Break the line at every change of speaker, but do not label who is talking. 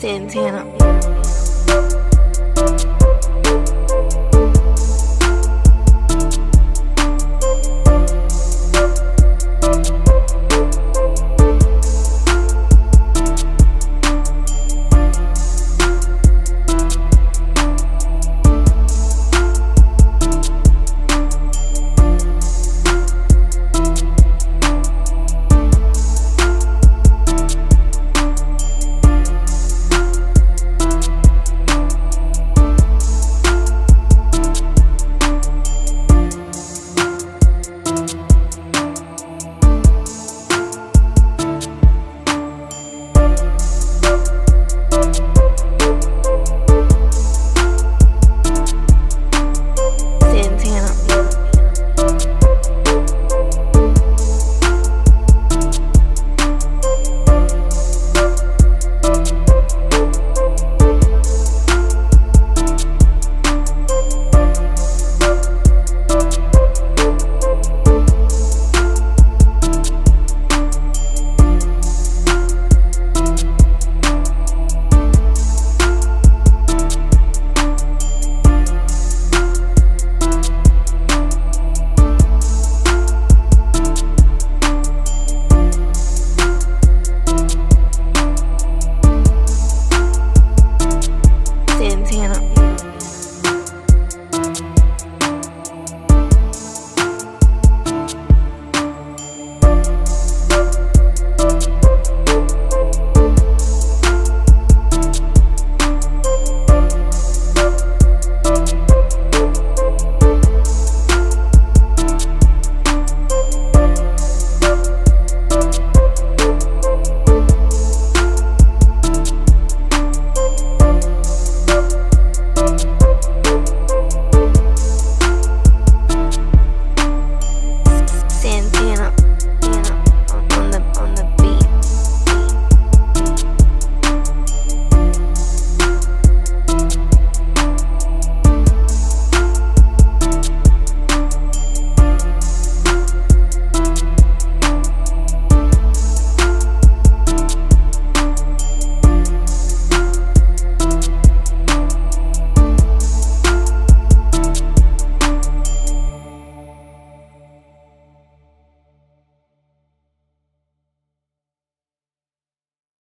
Santana.